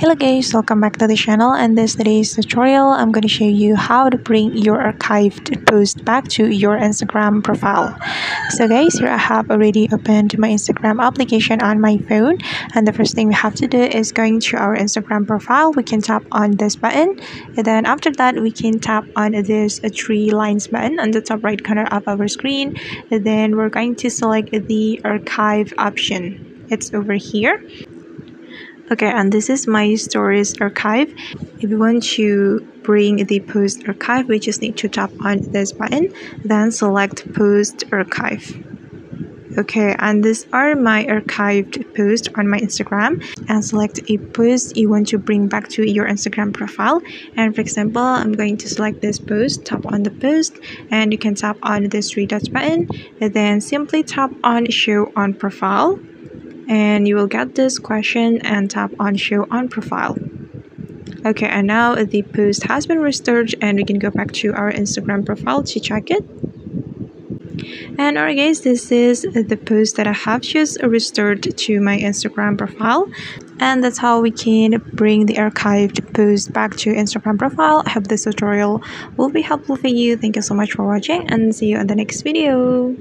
Hello guys, welcome back to the channel and this today's tutorial I'm going to show you how to bring your archived post back to your Instagram profile. So guys, here I have already opened my Instagram application on my phone and the first thing we have to do is going to our Instagram profile. We can tap on this button and then after that we can tap on this three lines button on the top right corner of our screen and then we're going to select the archive option. It's over here okay and this is my stories archive. If you want to bring the post archive we just need to tap on this button then select post archive. Okay and these are my archived posts on my instagram and select a post you want to bring back to your instagram profile. And for example i'm going to select this post tap on the post and you can tap on this three dots button and then simply tap on show on profile and you will get this question and tap on show on profile. Okay and now the post has been restored and we can go back to our instagram profile to check it. And alright guys this is the post that i have just restored to my instagram profile. And that's how we can bring the archived post back to instagram profile. I hope this tutorial will be helpful for you. Thank you so much for watching and see you in the next video